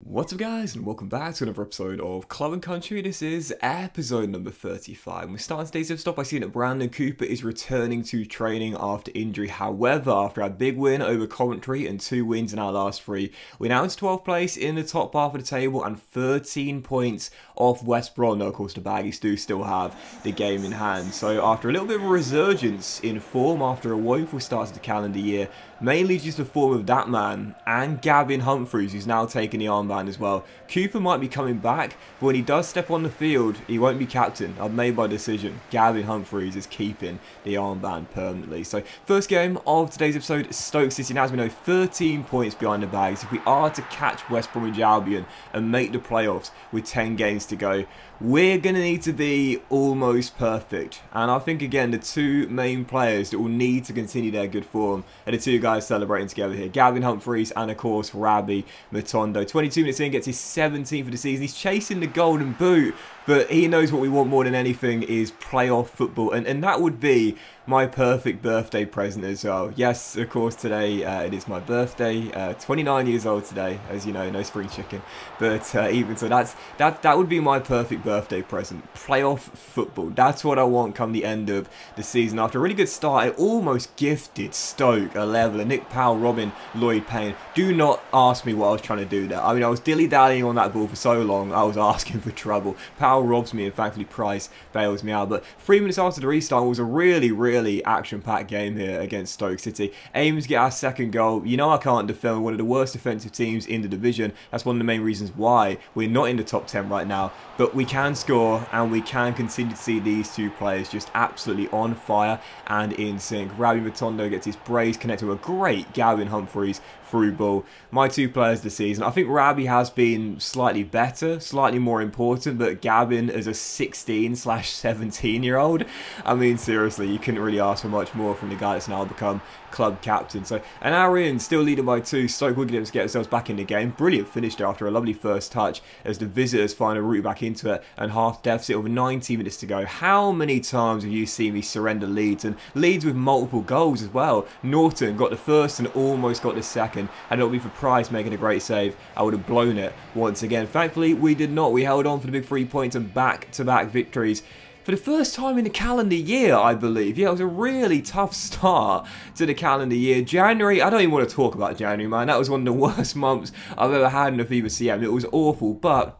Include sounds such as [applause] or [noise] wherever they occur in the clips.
What's up guys and welcome back to another episode of Club and Country. This is episode number 35. We're starting today's stop by seeing that Brandon Cooper is returning to training after injury. However, after our big win over Coventry and two wins in our last three, we're now in 12th place in the top half of the table and 13 points off West Brom. Now, of course, the Baggies do still have the game in hand. So after a little bit of a resurgence in form after a woeful start to the calendar year, mainly to the form of that man and Gavin Humphreys, who's now taking the armband as well. Cooper might be coming back, but when he does step on the field, he won't be captain. I've made my decision. Gavin Humphreys is keeping the armband permanently. So, first game of today's episode, Stoke City. Now, as we know, 13 points behind the bags. If we are to catch West Bromwich Albion and make the playoffs with 10 games to go, we're going to need to be almost perfect. And I think, again, the two main players that will need to continue their good form are the two guys celebrating together here. Gavin Humphreys and, of course, Rabbi Matondo. 22 minutes in, gets his 17th of the season. He's chasing the golden boot, but he knows what we want more than anything is playoff football. And, and that would be my perfect birthday present as well. Yes, of course, today uh, it is my birthday. Uh, 29 years old today, as you know, no spring chicken. But uh, even so, that's that that would be my perfect birthday present. Playoff football. That's what I want come the end of the season. After a really good start, I almost gifted Stoke a leveler. Nick Powell, Robin, Lloyd Payne. Do not ask me what I was trying to do there. I mean, I was dilly-dallying on that ball for so long, I was [laughs] asking for trouble. Powell robs me, and thankfully Price bails me out. But three minutes after the restart was a really, really action-packed game here against Stoke City. Aims get our second goal. You know I can't defend one of the worst defensive teams in the division. That's one of the main reasons why we're not in the top 10 right now. But we can score and we can continue to see these two players just absolutely on fire and in sync. Rabbi Matondo gets his brace connected with a great Gavin Humphreys through ball. My two players this season. I think Rabbi has been slightly better, slightly more important, but Gavin as a 16 slash 17 year old, I mean seriously, you couldn't really ask for much more from the guy that's now become club captain. So an hour in, still leading by two. Stoke will get themselves back in the game. Brilliant finish there after a lovely first touch as the visitors find a route back into it and half deficit over 90 minutes to go. How many times have you seen me surrender leads and leads with multiple goals as well? Norton got the first and almost got the second and it'll be for Price making a great save. I would have blown it once again. Thankfully, we did not. We held on for the big three points and back-to-back -back victories for the first time in the calendar year, I believe. Yeah, it was a really tough start to the calendar year. January, I don't even want to talk about January, man. That was one of the [laughs] worst months I've ever had in a FIFA CM. It was awful, but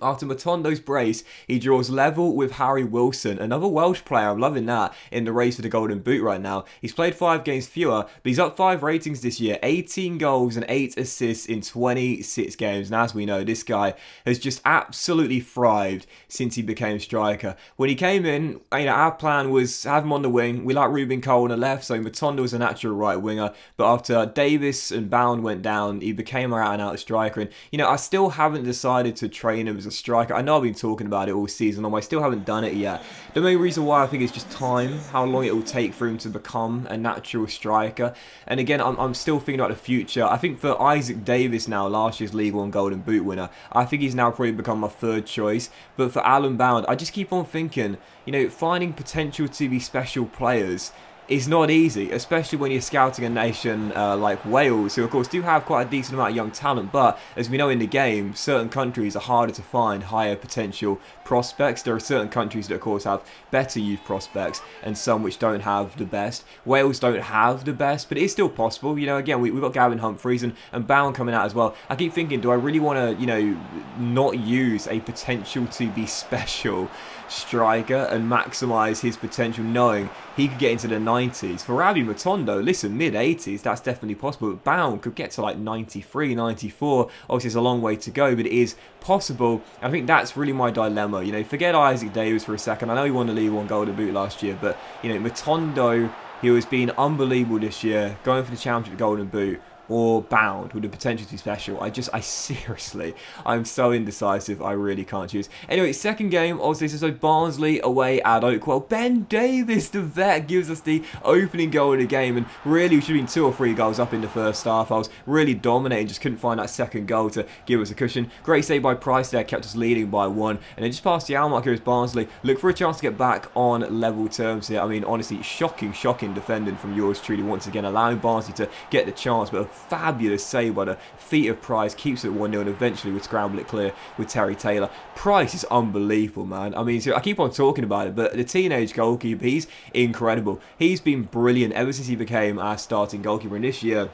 after Matondo's brace, he draws level with Harry Wilson, another Welsh player. I'm loving that in the race for the Golden Boot right now. He's played five games fewer, but he's up five ratings this year 18 goals and eight assists in 26 games. And as we know, this guy has just absolutely thrived since he became striker. When he came in, you know, our plan was have him on the wing. We like Rubin Colwill on the left, so Matondo was a natural right winger. But after Davis and Bound went down, he became our out and out striker. And, you know, I still haven't decided to train him as a striker. I know I've been talking about it all season long, I still haven't done it yet. The main reason why I think is just time, how long it will take for him to become a natural striker. And again, I'm, I'm still thinking about the future. I think for Isaac Davis now, last year's League One Golden Boot winner, I think he's now probably become my third choice. But for Alan Bound, I just keep on thinking, you know, finding potential to be special players is not easy, especially when you're scouting a nation uh, like Wales, who of course do have quite a decent amount of young talent, but as we know in the game, certain countries are harder to find higher potential prospects. There are certain countries that of course have better youth prospects, and some which don't have the best. Wales don't have the best, but it is still possible. You know, again, we, we've got Gavin Humphreys and, and Bound coming out as well. I keep thinking, do I really want to, you know, not use a potential to be [laughs] special striker and maximise his potential, knowing he could get into the 90s. For Rabbi Matondo, listen, mid 80s, that's definitely possible. But Bound could get to like 93, 94. Obviously, it's a long way to go, but it is possible. I think that's really my dilemma. You know, forget Isaac Davis for a second. I know he won the League One Golden Boot last year, but, you know, Matondo, he has been unbelievable this year, going for the Championship Golden Boot or bound with the potential to be special. I just, I [laughs] seriously, I'm so indecisive, I really can't choose. Anyway, second game, obviously, so Barnsley away at Oakwell. Ben Davis, the vet, gives us the opening goal of the game, and really, we should have been two or three goals up in the first half. I was really dominating, just couldn't find that second goal to give us a cushion. Great save by Price there, kept us leading by one, and then just past the hour mark here is Barnsley. Look for a chance to get back on level terms here. I mean, honestly, shocking, shocking defending from yours truly once again, allowing Barnsley to get the chance, but fabulous save by the feet of Price, keeps it 1-0 and eventually would scramble it clear with Terry Taylor. Price is unbelievable, man. I mean, I keep on talking about it, but the teenage goalkeeper, he's incredible. He's been brilliant ever since he became our starting goalkeeper, and this year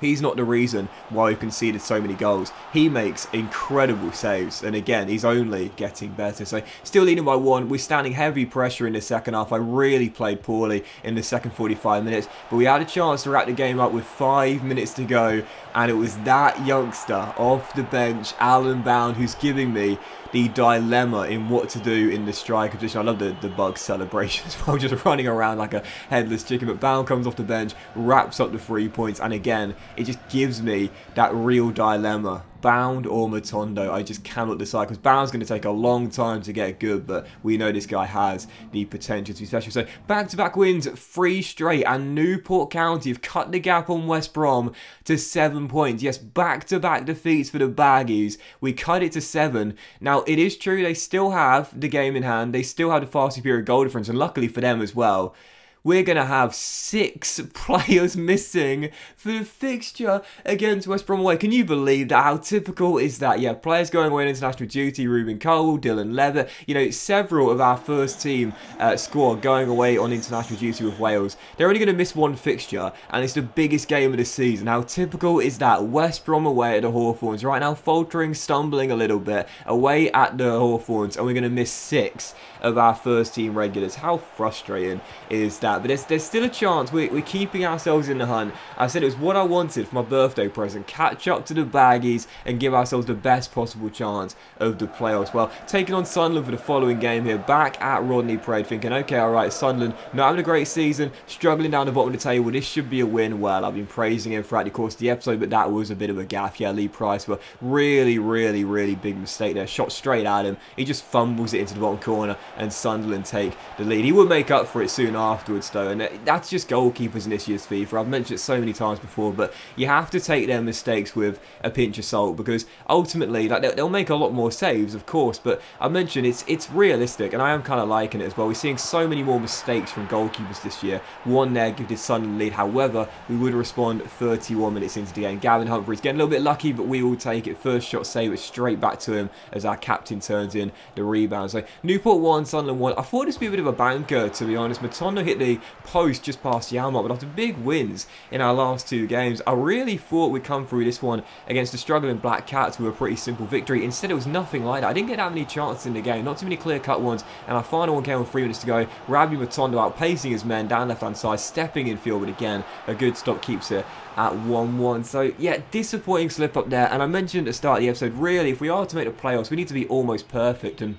He's not the reason why we've conceded so many goals. He makes incredible saves, and again, he's only getting better. So, still leading by one. We're standing heavy pressure in the second half. I really played poorly in the second 45 minutes, but we had a chance to wrap the game up with five minutes to go, and it was that youngster off the bench, Alan Bound, who's giving me the dilemma in what to do in the striker position. I love the, the bug celebrations [laughs] while just running around like a headless chicken. But Bound comes off the bench, wraps up the three points, and again, it just gives me that real dilemma Bound or Matondo. I just cannot decide because Bound's going to take a long time to get good, but we know this guy has the potential to be special. So back-to-back -back wins, three straight, and Newport County have cut the gap on West Brom to seven points. Yes, back-to-back -back defeats for the Baggies. We cut it to seven. Now, it is true they still have the game in hand. They still have the far superior goal difference, and luckily for them as well we're going to have six [laughs] players missing for the fixture against West Brom away. Can you believe that? How typical is that? Yeah, players going away on international duty, Rubin Colwill, Dylan Levitt, you know, several of our first team uh, squad going away on international duty with Wales. They're only going to miss one fixture, and it's the biggest game of the season. How typical is that? West Brom away at the Hawthorns. Right now, faltering, stumbling a little bit, away at the Hawthorns, and we're going to miss six of our first team regulars. How frustrating is that? But there's, there's still a chance. We're, we're keeping ourselves in the hunt. I said it was what I wanted for my birthday present. Catch up to the baggies and give ourselves the best possible chance of the playoffs. Well, taking on Sunderland for the following game here. Back at Rodney Parade thinking, okay, all right, Sunderland not having a great season, struggling down the bottom of the table. This should be a win. Well, I've been praising him throughout the course of the episode, but that was a bit of a gaff. Yeah, Lee Price were really, really, really big mistake there. Shot straight at him. He just fumbles it into the bottom corner and Sunderland take the lead. He would make up for it soon afterwards and that's just goalkeepers in this year's FIFA. I've mentioned it so many times before, but you have to take their mistakes with a pinch of salt because ultimately, like they'll make a lot more saves, of course, but I mentioned it's it's realistic, and I am kind of liking it as well. We're seeing so many more mistakes from goalkeepers this year. One there his Sunderland lead. However, we would respond 31 minutes into the game. Gavin Humphreys getting a little bit lucky, but we will take it. First shot save it straight back to him as our captain turns in the rebound. So Newport 1, Sunderland 1. I thought this would be a bit of a banker, to be honest. Matondo hit the post just past Yalmar, but after big wins in our last two games, I really thought we'd come through this one against the struggling Black Cats with a pretty simple victory. Instead, it was nothing like that. I didn't get that many chances in the game, not too many clear-cut ones, and our final one came with three minutes to go. Rabbi Matondo outpacing his men down left-hand side, stepping in field, but again, a good stop keeps it at 1-1. So, yeah, disappointing slip up there, and I mentioned at the start of the episode, really, if we are to make the playoffs, we need to be almost perfect, and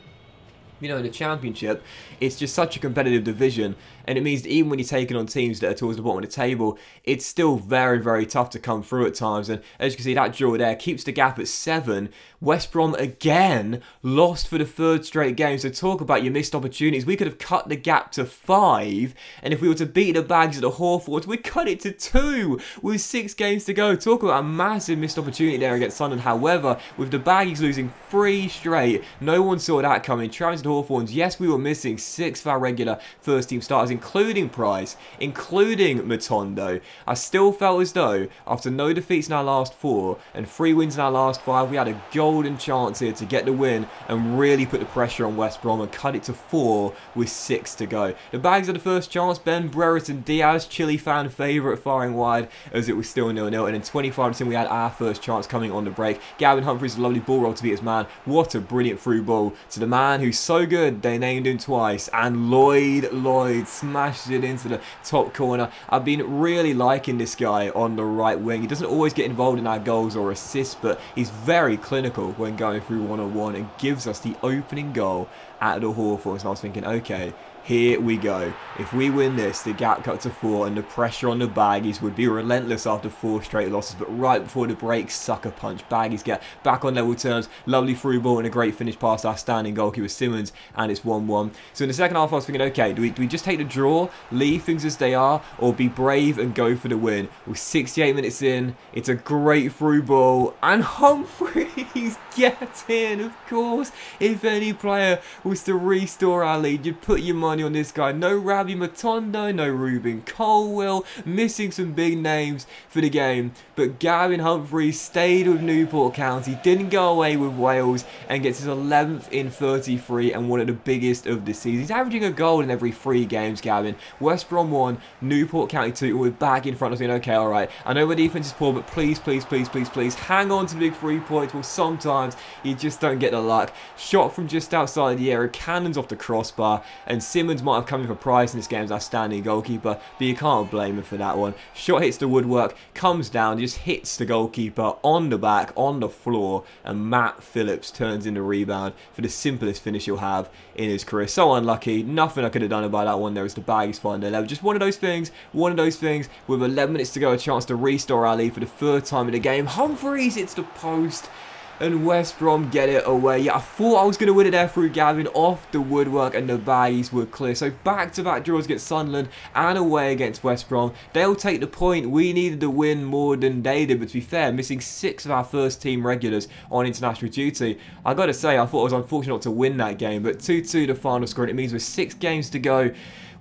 you know, in the championship, it's just such a competitive division, and it means even when you're taking on teams that are towards the bottom of the table, it's still very, very tough to come through at times. And as you can see, that draw there keeps the gap at seven. West Brom again lost for the third straight game. So talk about your missed opportunities. We could have cut the gap to five, and if we were to beat the Bags at the Hawthorns, we cut it to two with six games to go. Talk about a massive missed opportunity there against Sunderland. However, with the Baggies losing three straight, no one saw that coming. Hawthorns, yes, we were missing six of our regular first team starters, including Price, including Matondo. I still felt as though, after no defeats in our last four and three wins in our last five, we had a golden chance here to get the win and really put the pressure on West Brom and cut it to four with six to go. The Bags had the first chance, Ben Brereton Diaz, Chile fan favourite, firing wide as it was still nil-nil. And in 25 10 we had our first chance coming on the break. Gavin Humphreys, a lovely ball roll to beat his man. What a brilliant through ball to the man who's so good they named him twice. And Lloyd Lloyd smashed it into the top corner. I've been really liking this guy on the right wing. He doesn't always get involved in our goals or assists, but he's very clinical when going through one-on-one and gives us the opening goal at the Hawthorns. And I was thinking, okay, here we go. If we win this, the gap cut to four and the pressure on the Baggies would be relentless after four straight losses. But right before the break, sucker punch. Baggies get back on level terms. Lovely through ball and a great finish past our standing goalkeeper Simmons. And it's 1-1. So in the second half, I was thinking, okay, do we, do we just take the draw, leave things as they are, or be brave and go for the win? We're 68 minutes in. It's a great through ball. And Humphreys [laughs] gets in, of course. If any player was to restore our lead, you'd put your money money on this guy. No Rabbi Matondo, no Rubin Colwill, missing some big names for the game. But Gavin Humphreys stayed with Newport County, didn't go away with Wales, and gets his 11th in 33 and one of the biggest of the season. He's averaging a goal in every three games, Gavin. West Brom 1, Newport County 2, we're back in front of saying, okay, alright, I know my defence is poor, but please, please, please, please, please, hang on to big three points. Well, sometimes you just don't get the luck. Shot from just outside the area, cannons off the crossbar, and Simmons might have come in for Price in this game as our standing goalkeeper, but you can't blame him for that one. Shot hits the woodwork, comes down, just hits the goalkeeper on the back, on the floor, and Matt Phillips turns in the rebound for the simplest finish he'll have in his career. So unlucky, nothing I could have done about that one there as the baggies find their level. Just one of those things, one of those things with 11 minutes to go, a chance to restore lead for the third time in the game. Humphreys hits the post and West Brom get it away. Yeah, I thought I was going to win it there through Gavin off the woodwork and the baggies were clear. So back-to-back -back draws against Sunderland and away against West Brom. They'll take the point. We needed to win more than they did, but to be fair, missing six of our first team regulars on international duty. I got to say, I thought I was unfortunate not to win that game, but 2-2 the final score, and it means with six games to go,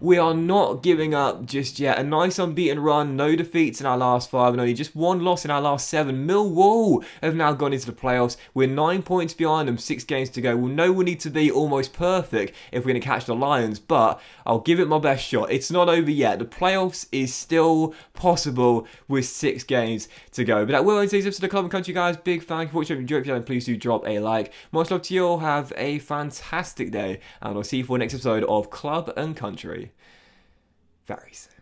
we are not giving up just yet. A nice unbeaten run, no defeats in our last five, and only just one loss in our last seven. Millwall have now gone into the playoffs. We're nine points behind them, six games to go. We'll know we need to be almost perfect if we're going to catch the Lions, but I'll give it my best shot. It's not over yet. The playoffs is still possible with six games to go. But that will end today's episode of Club and Country, guys. Big thank you for watching. If you enjoyed it, please do drop a like. Much love to you all. Have a fantastic day, and I'll see you for the next episode of Club and Country very soon.